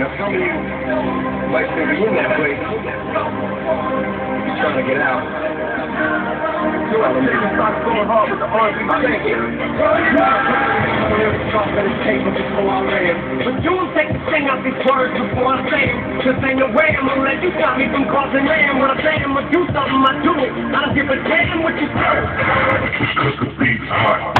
Now some of you might still be in that place. You're trying to get out. So I think you start going hard with the R&B thinking. But you'll take the thing out these words before I say them. This ain't no way I'm gonna let you stop me from causing mayhem. When I say I'm gonna do something, I do it. I don't give a damn what you say. Because the beat's hot.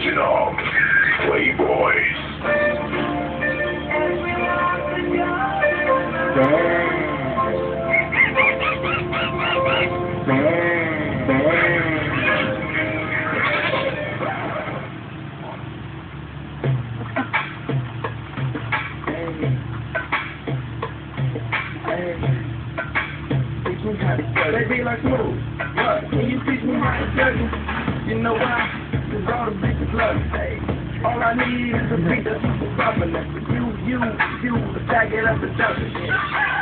the original Playboys. Baby, like smooth. What? Can you teach me how to juggle? You know why? All the me. Hey, all I need is a beat that's super bumpin'. You, you, you, attack it up and dump.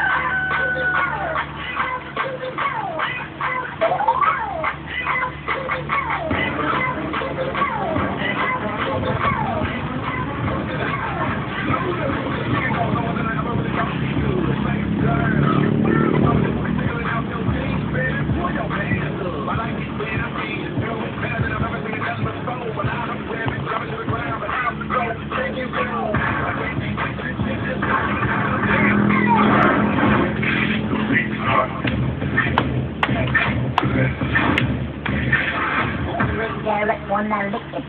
I wanna lick it.